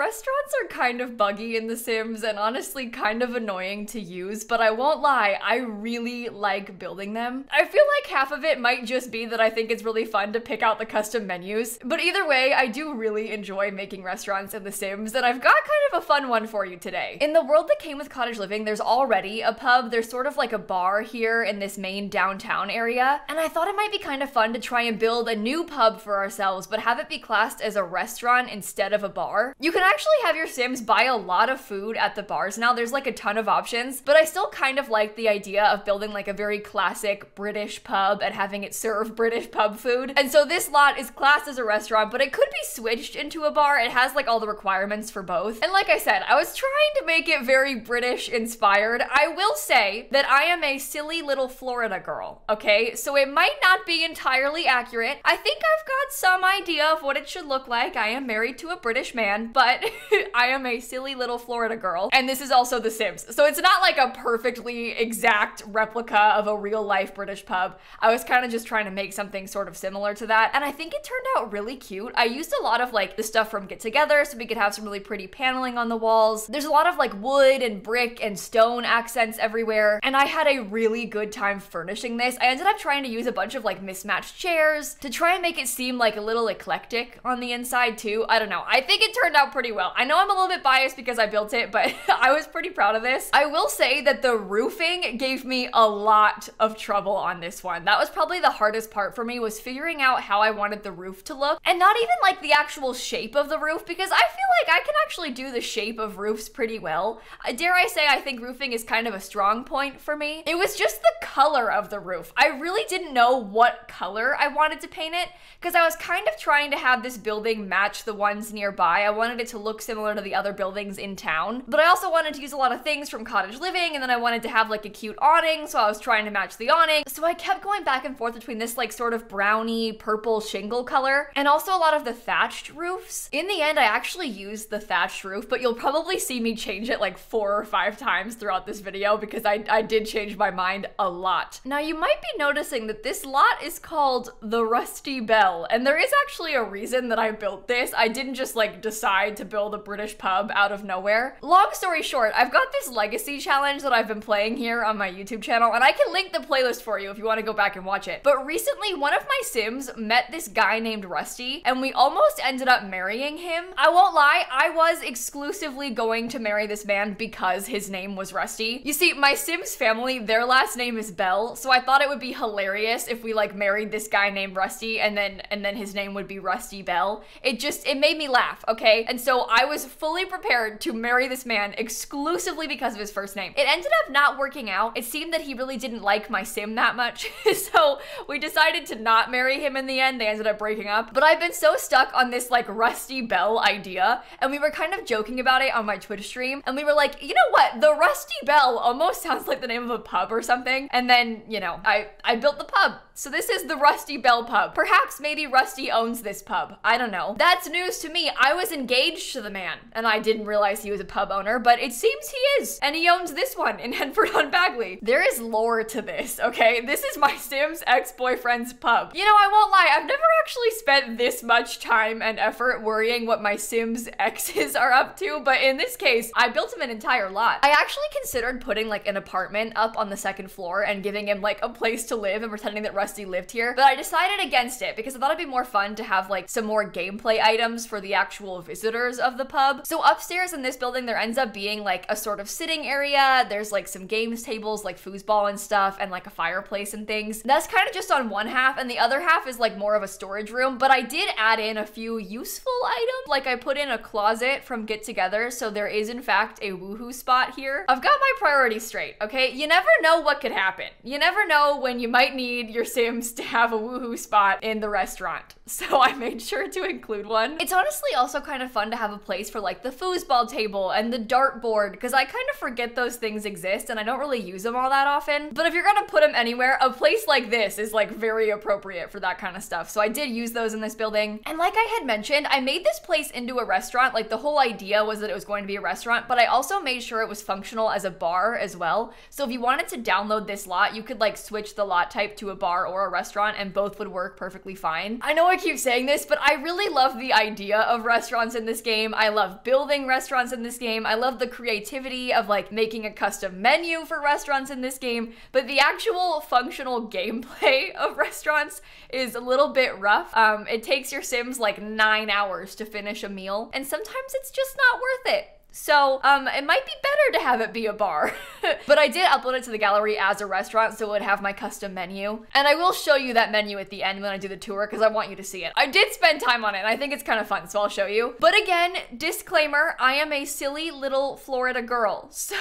Restaurants are kind of buggy in The Sims and honestly kind of annoying to use, but I won't lie, I really like building them. I feel like half of it might just be that I think it's really fun to pick out the custom menus, but either way, I do really enjoy making restaurants in The Sims, and I've got kind of a fun one for you today. In the world that came with cottage living, there's already a pub, there's sort of like a bar here in this main downtown area, and I thought it might be kind of fun to try and build a new pub for ourselves, but have it be classed as a restaurant instead of a bar. You can actually have your Sims buy a lot of food at the bars now. There's like a ton of options, but I still kind of like the idea of building like a very classic British pub and having it serve British pub food. And so this lot is classed as a restaurant, but it could be switched into a bar. It has like all the requirements for both. And like I said, I was trying to make it very British inspired. I will say that I am a silly little Florida girl, okay? So it might not be entirely accurate. I think I've got some idea of what it should look like. I am married to a British man, but I am a silly little Florida girl. And this is also The Sims. So it's not like a perfectly exact replica of a real life British pub. I was kind of just trying to make something sort of similar to that. And I think it turned out really cute. I used a lot of like the stuff from Get Together so we could have some really pretty paneling on the walls. There's a lot of like wood and brick and stone accents everywhere. And I had a really good time furnishing this. I ended up trying to use a bunch of like mismatched chairs to try and make it seem like a little eclectic on the inside too. I don't know. I think it turned out pretty well. I know I'm a little bit biased because I built it, but I was pretty proud of this. I will say that the roofing gave me a lot of trouble on this one. That was probably the hardest part for me was figuring out how I wanted the roof to look and not even like the actual shape of the roof because I feel like I can actually do the shape of roofs pretty well. Uh, dare I say I think roofing is kind of a strong point for me. It was just the color of the roof. I really didn't know what color I wanted to paint it because I was kind of trying to have this building match the ones nearby. I wanted it to look similar to the other buildings in town, but I also wanted to use a lot of things from cottage living and then I wanted to have like a cute awning, so I was trying to match the awning. So I kept going back and forth between this like sort of browny purple shingle color and also a lot of the thatched roofs. In the end, I actually used the thatched roof, but you'll probably see me change it like four or five times throughout this video because I, I did change my mind a lot. Now you might be noticing that this lot is called the Rusty Bell, and there is actually a reason that I built this. I didn't just like decide to build a British pub out of nowhere. Long story short, I've got this legacy challenge that I've been playing here on my YouTube channel, and I can link the playlist for you if you want to go back and watch it. But recently, one of my Sims met this guy named Rusty, and we almost ended up marrying him. I won't lie, I was exclusively going to marry this man because his name was Rusty. You see, my Sims family, their last name is Bell, so I thought it would be hilarious if we like married this guy named Rusty and then and then his name would be Rusty Bell. It just it made me laugh, okay? And so I was fully prepared to marry this man exclusively because of his first name. It ended up not working out. It seemed that he really didn't like my sim that much. so we decided to not marry him in the end. They ended up breaking up. But I've been so stuck on this like Rusty Bell idea. And we were kind of joking about it on my Twitch stream. And we were like, you know what? The Rusty Bell almost sounds like the name of a pub or something. And then, you know, I, I built the pub. So this is the Rusty Bell pub. Perhaps maybe Rusty owns this pub. I don't know. That's news to me. I was engaged to the man and I didn't realize he was a pub owner, but it seems he is. And he owns this one in Henford on Bagley. There is lore to this, okay? This is my Sims ex-boyfriend's pub. You know, I won't lie, I've never actually spent this much time and effort worrying what my Sims exes are up to, but in this case, I built him an entire lot. I actually considered putting like an apartment up on the second floor and giving him like a place to live and pretending that Rusty lived here, but I decided against it because I thought it'd be more fun to have like some more gameplay items for the actual visitors of the pub. So upstairs in this building, there ends up being like a sort of sitting area. There's like some games tables, like foosball and stuff, and like a fireplace and things. That's kind of just on one half, and the other half is like more of a storage room, but I did add in a few useful items. Like I put in a closet from Get Together, so there is in fact a woohoo spot here. I've got my priorities straight, okay? You never know what could happen. You never know when you might need your Sims to have a woohoo spot in the restaurant. So I made sure to include one. It's honestly also kind of fun to have a place for like the foosball table and the dartboard because I kind of forget those things exist and I don't really use them all that often. But if you're gonna put them anywhere, a place like this is like very appropriate for that kind of stuff. So I did use those in this building. And like I had mentioned, I made this place into a restaurant. Like the whole idea was that it was going to be a restaurant, but I also made sure it was functional as a bar as well. So if you wanted to download this lot, you could like switch the lot type to a bar bar or a restaurant and both would work perfectly fine. I know I keep saying this, but I really love the idea of restaurants in this game. I love building restaurants in this game. I love the creativity of like making a custom menu for restaurants in this game, but the actual functional gameplay of restaurants is a little bit rough. Um, it takes your Sims like nine hours to finish a meal, and sometimes it's just not worth it. So, um, it might be better to have it be a bar. but I did upload it to the gallery as a restaurant, so it would have my custom menu. And I will show you that menu at the end when I do the tour, because I want you to see it. I did spend time on it, and I think it's kind of fun, so I'll show you. But again, disclaimer, I am a silly little Florida girl. So,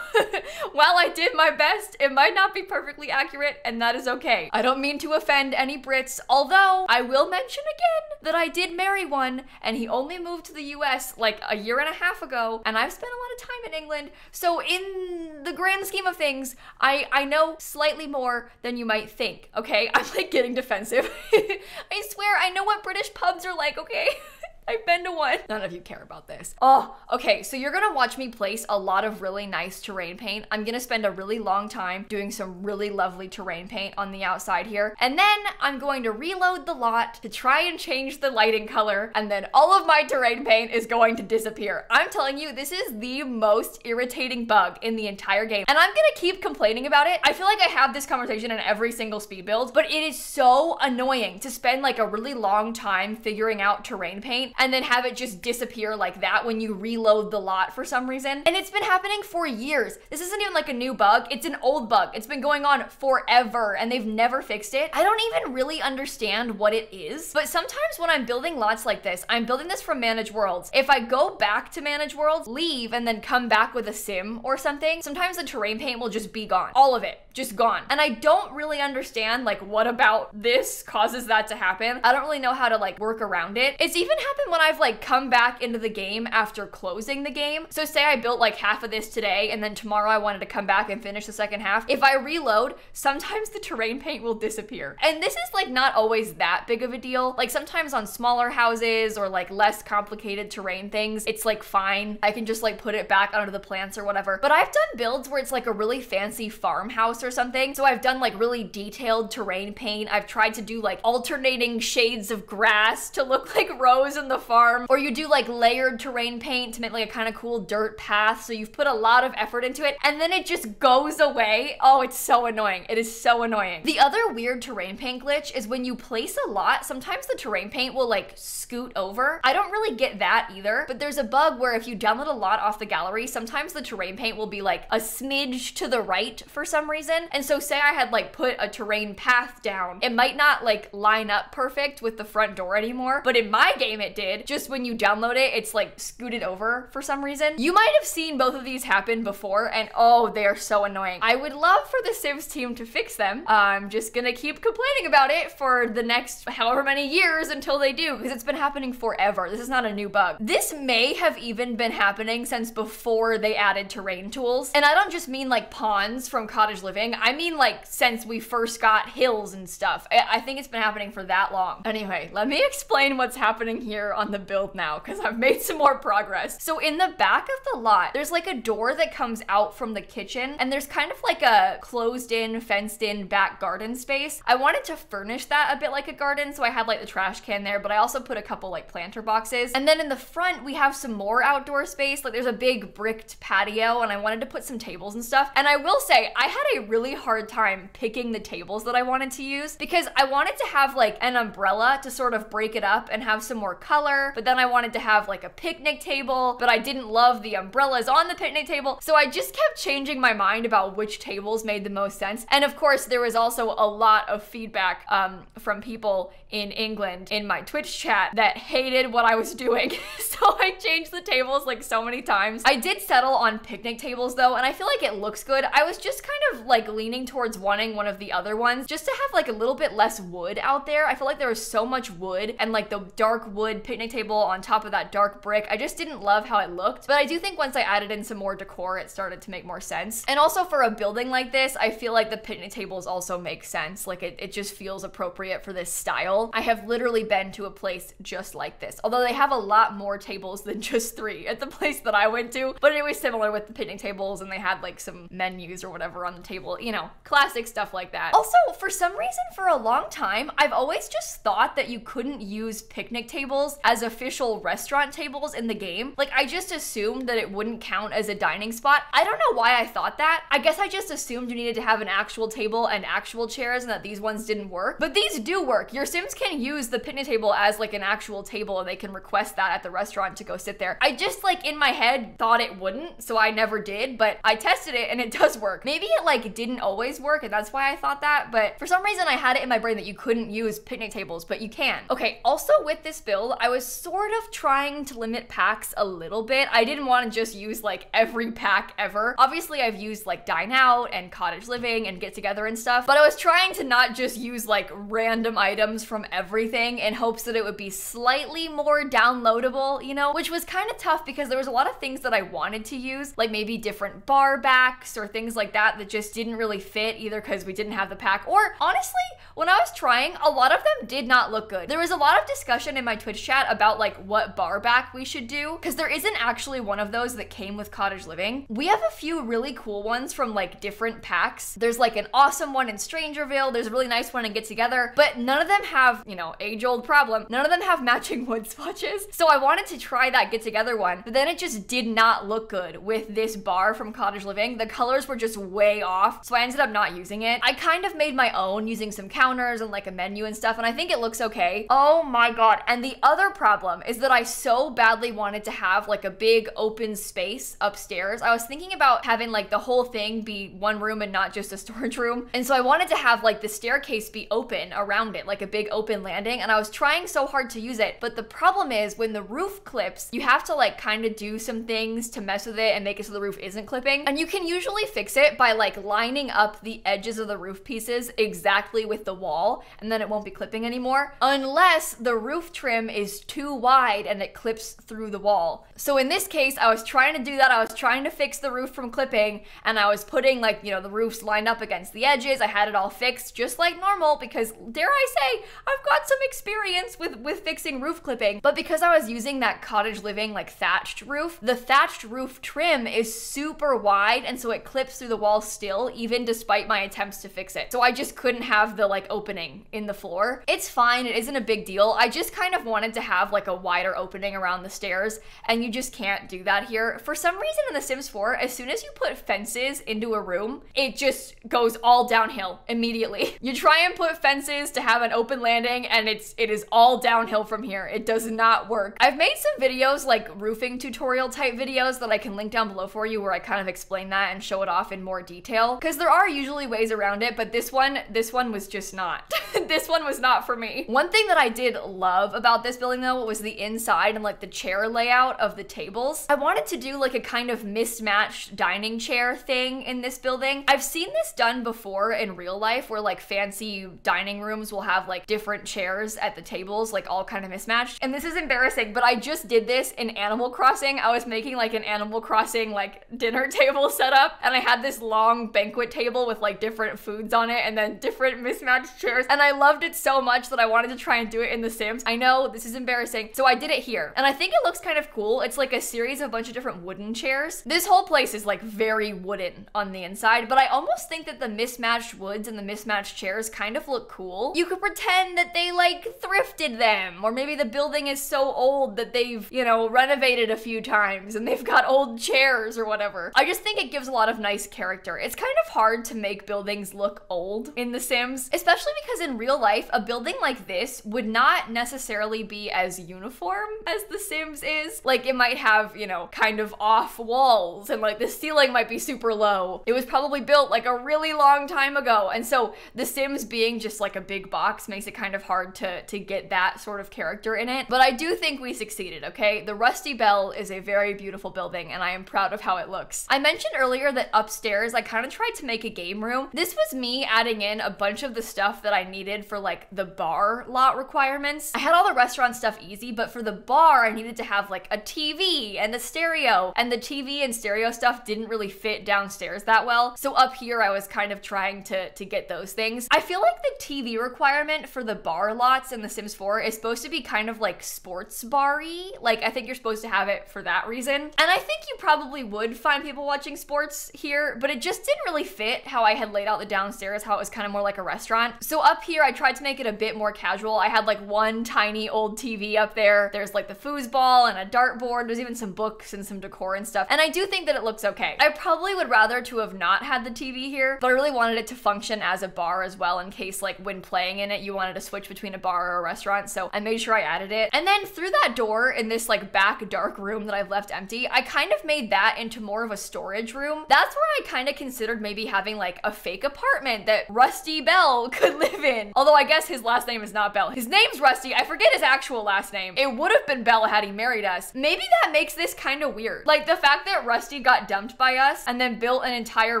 while I did my best, it might not be perfectly accurate, and that is okay. I don't mean to offend any Brits, although I will mention again that I did marry one, and he only moved to the US like a year and a half ago, and I've spent a lot of time in England. So in the grand scheme of things, I I know slightly more than you might think. Okay, I'm like getting defensive. I swear I know what British pubs are like. Okay. I've been to one. None of you care about this. Oh, okay. So you're gonna watch me place a lot of really nice terrain paint. I'm gonna spend a really long time doing some really lovely terrain paint on the outside here. And then I'm going to reload the lot to try and change the lighting color. And then all of my terrain paint is going to disappear. I'm telling you, this is the most irritating bug in the entire game. And I'm gonna keep complaining about it. I feel like I have this conversation in every single speed build, but it is so annoying to spend like a really long time figuring out terrain paint and then have it just disappear like that when you reload the lot for some reason. And it's been happening for years. This isn't even like a new bug, it's an old bug. It's been going on forever and they've never fixed it. I don't even really understand what it is, but sometimes when I'm building lots like this, I'm building this from Manage Worlds. If I go back to Manage Worlds, leave, and then come back with a sim or something, sometimes the terrain paint will just be gone. All of it, just gone. And I don't really understand like what about this causes that to happen. I don't really know how to like work around it. It's even happened when I've like come back into the game after closing the game. So say I built like half of this today and then tomorrow I wanted to come back and finish the second half. If I reload, sometimes the terrain paint will disappear. And this is like not always that big of a deal. Like sometimes on smaller houses or like less complicated terrain things, it's like fine. I can just like put it back onto the plants or whatever. But I've done builds where it's like a really fancy farmhouse or something. So I've done like really detailed terrain paint. I've tried to do like alternating shades of grass to look like rows in the farm, or you do like layered terrain paint to make like a kind of cool dirt path. So you've put a lot of effort into it and then it just goes away. Oh, it's so annoying. It is so annoying. The other weird terrain paint glitch is when you place a lot, sometimes the terrain paint will like scoot over. I don't really get that either, but there's a bug where if you download a lot off the gallery, sometimes the terrain paint will be like a smidge to the right for some reason. And so say I had like put a terrain path down, it might not like line up perfect with the front door anymore, but in my game it did. Just when you download it, it's like scooted over for some reason. You might have seen both of these happen before and oh, they are so annoying. I would love for the Sims team to fix them. I'm just gonna keep complaining about it for the next however many years until they do because it's been happening forever. This is not a new bug. This may have even been happening since before they added terrain tools. And I don't just mean like ponds from cottage living. I mean like since we first got hills and stuff. I, I think it's been happening for that long. Anyway, let me explain what's happening here on the build now because I've made some more progress. So in the back of the lot, there's like a door that comes out from the kitchen and there's kind of like a closed in, fenced in back garden space. I wanted to furnish that a bit like a garden. So I had like the trash can there, but I also put a couple like planter boxes. And then in the front, we have some more outdoor space. Like there's a big bricked patio and I wanted to put some tables and stuff. And I will say, I had a really hard time picking the tables that I wanted to use because I wanted to have like an umbrella to sort of break it up and have some more color. But then I wanted to have like a picnic table, but I didn't love the umbrellas on the picnic table. So I just kept changing my mind about which tables made the most sense. And of course, there was also a lot of feedback um, from people in England in my Twitch chat that hated what I was doing. so I changed the tables like so many times. I did settle on picnic tables though, and I feel like it looks good. I was just kind of like leaning towards wanting one of the other ones just to have like a little bit less wood out there. I feel like there was so much wood and like the dark wood picnic table on top of that dark brick. I just didn't love how it looked. But I do think once I added in some more decor, it started to make more sense. And also for a building like this, I feel like the picnic tables also make sense. Like it, it just feels appropriate for this style. I have literally been to a place just like this. Although they have a lot more tables than just three at the place that I went to. But it was similar with the picnic tables and they had like some menus or whatever on the table table, you know, classic stuff like that. Also, for some reason, for a long time, I've always just thought that you couldn't use picnic tables as official restaurant tables in the game. Like, I just assumed that it wouldn't count as a dining spot. I don't know why I thought that. I guess I just assumed you needed to have an actual table and actual chairs and that these ones didn't work. But these do work. Your Sims can use the picnic table as like an actual table and they can request that at the restaurant to go sit there. I just like in my head thought it wouldn't, so I never did, but I tested it and it does work. Maybe it like didn't always work and that's why I thought that, but for some reason I had it in my brain that you couldn't use picnic tables, but you can. Okay, also with this build, I was sort of trying to limit packs a little bit. I didn't want to just use like every pack ever. Obviously, I've used like Dine Out and Cottage Living and Get Together and stuff, but I was trying to not just use like random items from everything in hopes that it would be slightly more downloadable, you know, which was kind of tough because there was a lot of things that I wanted to use, like maybe different bar backs or things like that that just didn't really fit either because we didn't have the pack or honestly, when I was trying, a lot of them did not look good. There was a lot of discussion in my Twitch chat about like what bar back we should do because there isn't actually one of those that came with Cottage Living. We have a few really cool ones from like different packs. There's like an awesome one in Strangerville. There's a really nice one in Get Together, but none of them have, you know, age old problem. None of them have matching wood swatches. So I wanted to try that Get Together one, but then it just did not look good with this bar from Cottage Living. The colors were just way off. So I ended up not using it. I kind of made my own using some counters and like a menu and stuff, and I think it looks okay. Oh my god. And the other problem is that I so badly wanted to have like a big open space upstairs. I was thinking about having like the whole thing be one room and not just a storage room. And so I wanted to have like the staircase be open around it, like a big open landing. And I was trying so hard to use it. But the problem is when the roof clips, you have to like kind of do some things to mess with it and make it so the roof isn't clipping. And you can usually fix it by like lining up the edges of the roof pieces exactly with the wall and then it won't be clipping anymore unless the roof trim is too wide and it clips through the wall. So in this case, I was trying to do that. I was trying to fix the roof from clipping and I was putting like, you know, the roofs lined up against the edges. I had it all fixed just like normal because dare I say, I've got some experience with with fixing roof clipping. But because I was using that cottage living like thatched roof, the thatched roof trim is super wide and so it clips through the wall still even despite my attempts to fix it. So I just couldn't have the like opening in the floor. It's fine. It isn't a big deal. I just kind of wanted to have like a wider opening around the stairs and you just can't do that here. For some reason in The Sims 4, as soon as you put fences into a room, it just goes all downhill immediately. You try and put fences to have an open landing and it's it is all downhill from here. It does not work. I've made some videos like roofing tutorial type videos that I can link down below for you where I kind of explain that and show it off in more detail because there are usually ways around it, but this one this one was just not. this one was not for me. One thing that I did love about this building though was the inside and like the chair layout of the tables. I wanted to do like a kind of mismatched dining chair thing in this building. I've seen this done before in real life where like fancy dining rooms will have like different chairs at the tables, like all kind of mismatched. And this is embarrassing, but I just did this in Animal Crossing. I was making like an Animal Crossing like dinner table setup and I had this long banquet table with like different foods on it and then different mismatched chairs. And I loved it so much that I wanted to try and do it in The Sims. I know this is embarrassing. So I did it here. And I think it looks kind of cool. It's like a series of a bunch of different wooden chairs. This whole place is like very wooden on the inside, but I almost think that the mismatched woods and the mismatched chairs kind of look cool. You could pretend that they like thrifted them, or maybe the building is so old that they've, you know, renovated a few times and they've got old chairs or whatever. I just think it gives a lot of nice character. It's kind of hard to make buildings look old in The Sims, especially because in real life, a building like this would not necessarily be as uniform as The Sims is. Like it might have, you know, kind of off walls and like the ceiling might be super low. It was probably built like a really long time ago. And so The Sims being just like a big box makes it kind of hard to, to get that sort of character in it. But I do think we succeeded, okay? The Rusty Bell is a very beautiful building and I am proud of how it looks. I mentioned earlier that upstairs I kind of tried to make a game room. This was me adding in a bunch of the stuff that I needed for like the bar lot requirements. I had all the restaurant stuff easy, but for the bar I needed to have like a TV and a stereo and the TV and stereo stuff didn't really fit downstairs that well. So up here I was kind of trying to, to get those things. I feel like the TV requirement for the bar lots in The Sims 4 is supposed to be kind of like sports bar-y. Like I think you're supposed to have it for that reason. And I think you probably would find people watching sports here, but it just didn't really really fit how I had laid out the downstairs, how it was kind of more like a restaurant. So up here, I tried to make it a bit more casual. I had like one tiny old TV up there. There's like the foosball and a dartboard. There's even some books and some decor and stuff. And I do think that it looks okay. I probably would rather to have not had the TV here, but I really wanted it to function as a bar as well in case like when playing in it, you wanted to switch between a bar or a restaurant. So I made sure I added it. And then through that door in this like back dark room that I've left empty, I kind of made that into more of a storage room. That's where I kind of considered maybe having like a fake apartment that Rusty Bell could live in. Although I guess his last name is not Bell. His name's Rusty. I forget his actual last name. It would have been Bell had he married us. Maybe that makes this kind of weird. Like the fact that Rusty got dumped by us and then built an entire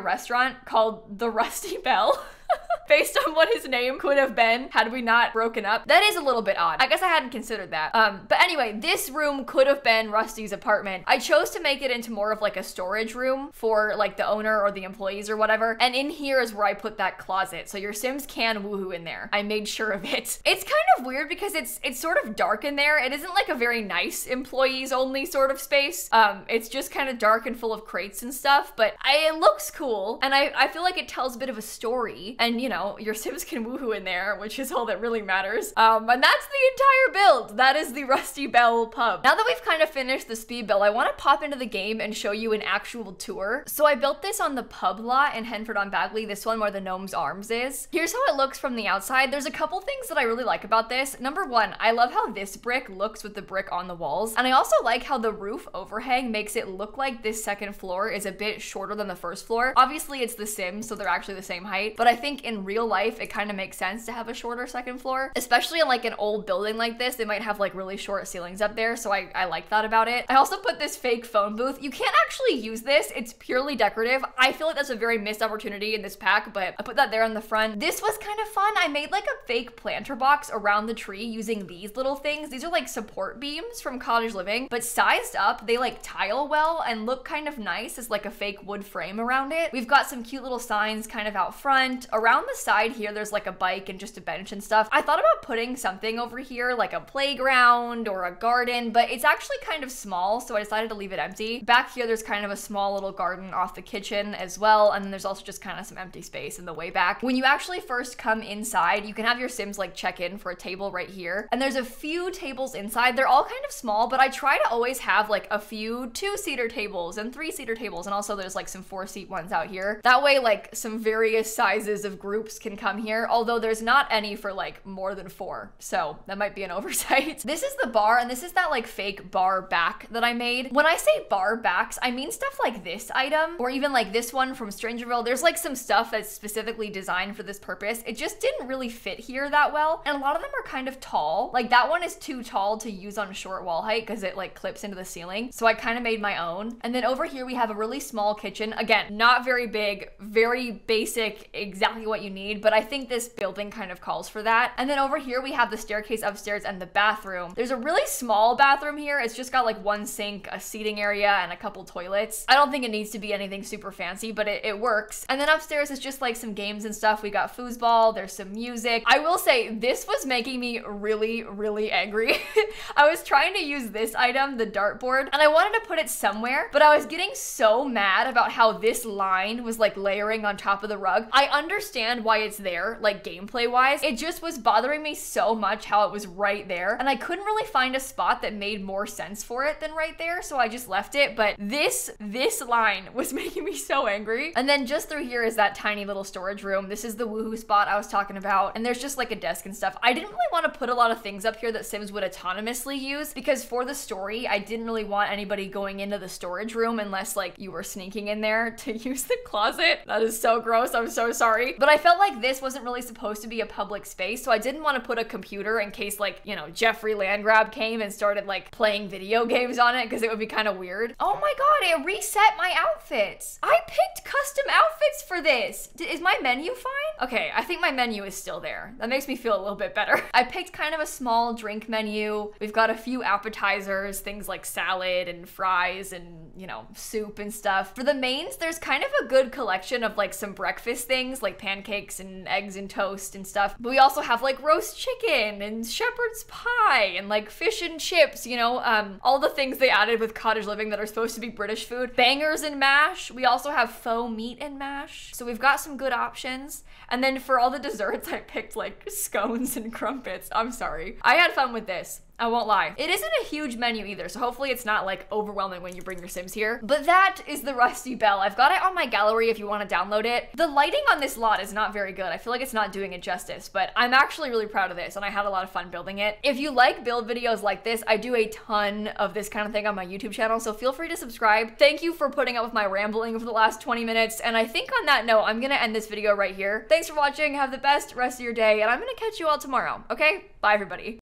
restaurant called the Rusty Bell. based on what his name could have been had we not broken up. That is a little bit odd. I guess I hadn't considered that. Um, but anyway, this room could have been Rusty's apartment. I chose to make it into more of like a storage room for like the owner or the employees or whatever. And in here is where I put that closet. So your Sims can woohoo in there. I made sure of it. It's kind of weird because it's it's sort of dark in there. It isn't like a very nice employees only sort of space. Um, it's just kind of dark and full of crates and stuff, but I, it looks cool. And I, I feel like it tells a bit of a story. And you know, your Sims can woohoo in there, which is all that really matters. Um, and that's the entire build. That is the Rusty Bell pub. Now that we've kind of finished the speed build, I want to pop into the game and show you an actual tour. So I built this on the pub lot in Henford on Bagley, this one where the Gnome's Arms is. Here's how it looks from the outside. There's a couple things that I really like about this. Number one, I love how this brick looks with the brick on the walls. And I also like how the roof overhang makes it look like this second floor is a bit shorter than the first floor. Obviously it's the Sims, so they're actually the same height. But I think in real life, it kind of makes sense to have a shorter second floor, especially in like an old building like this. They might have like really short ceilings up there. So I, I like that about it. I also put this fake phone booth. You can't actually use this. It's purely decorative. I feel like that's a very missed opportunity in this pack, but I put that there on the front. This was kind of fun. I made like a fake planter box around the tree using these little things. These are like support beams from cottage living, but sized up, they like tile well and look kind of nice as like a fake wood frame around it. We've got some cute little signs kind of out front. Around the side here, there's like a bike and just a bench and stuff. I thought about putting something over here, like a playground or a garden, but it's actually kind of small, so I decided to leave it empty. Back here, there's kind of a small little garden off the kitchen as well, and then there's also just kind of some empty space in the way back. When you actually first come inside, you can have your Sims like check in for a table right here, and there's a few tables inside. They're all kind of small, but I try to always have like a few two-seater tables and three-seater tables, and also there's like some four-seat ones out here. That way, like some various sizes of groups can come here, although there's not any for like more than four. So that might be an oversight. this is the bar, and this is that like fake bar back that I made. When I say bar backs, I mean stuff like this item, or even like this one from Strangerville. There's like some stuff that's specifically designed for this purpose. It just didn't really fit here that well. And a lot of them are kind of tall. Like that one is too tall to use on short wall height because it like clips into the ceiling. So I kind of made my own. And then over here we have a really small kitchen. Again, not very big, very basic, exactly what you need. But I think this building kind of calls for that. And then over here, we have the staircase upstairs and the bathroom. There's a really small bathroom here. It's just got like one sink, a seating area, and a couple toilets. I don't think it needs to be anything super fancy, but it, it works. And then upstairs is just like some games and stuff. We got foosball, there's some music. I will say this was making me really, really angry. I was trying to use this item, the dartboard, and I wanted to put it somewhere, but I was getting so mad about how this line was like layering on top of the rug. I understand why it's there, like gameplay wise. It just was bothering me so much how it was right there. And I couldn't really find a spot that made more sense for it than right there. So I just left it. But this, this line was making me so angry. And then just through here is that tiny little storage room. This is the woohoo spot I was talking about. And there's just like a desk and stuff. I didn't really want to put a lot of things up here that Sims would autonomously use because for the story, I didn't really want anybody going into the storage room unless like you were sneaking in there to use the closet. That is so gross. I'm so sorry. But I felt like this wasn't really supposed to be a public space, so I didn't want to put a computer in case like, you know, Geoffrey Landgraab came and started like playing video games on it because it would be kind of weird. Oh my god, it reset my outfits. I picked custom outfits for this. D is my menu fine? Okay, I think my menu is still there. That makes me feel a little bit better. I picked kind of a small drink menu. We've got a few appetizers, things like salad and fries and, you know, soup and stuff. For the mains, there's kind of a good collection of like some breakfast things like pancakes and eggs and toast and stuff. But we also have like roast chicken and shepherd's pie and like fish and chips, you know, um, all the things they added with cottage living that are supposed to be British food. Bangers and mash. We also have faux meat and mash. So we've got some good options. And then for all the desserts, I picked like scones and crumpets. I'm sorry. I had fun with this. I won't lie. It isn't a huge menu either, so hopefully it's not like overwhelming when you bring your Sims here. But that is the Rusty Bell. I've got it on my gallery if you want to download it. The lighting on this lot is not very good. I feel like it's not doing it justice, but I'm actually really proud of this and I had a lot of fun building it. If you like build videos like this, I do a ton of this kind of thing on my YouTube channel, so feel free to subscribe. Thank you for putting up with my rambling for the last 20 minutes, and I think on that note, I'm gonna end this video right here. Thanks for watching, have the best rest of your day, and I'm gonna catch you all tomorrow, okay? Bye everybody.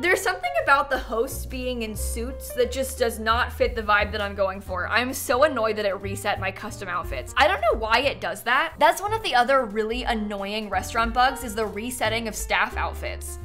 There's something about the hosts being in suits that just does not fit the vibe that I'm going for. I'm so annoyed that it reset my custom outfits. I don't know why it does that. That's one of the other really annoying restaurant bugs is the resetting of staff outfits.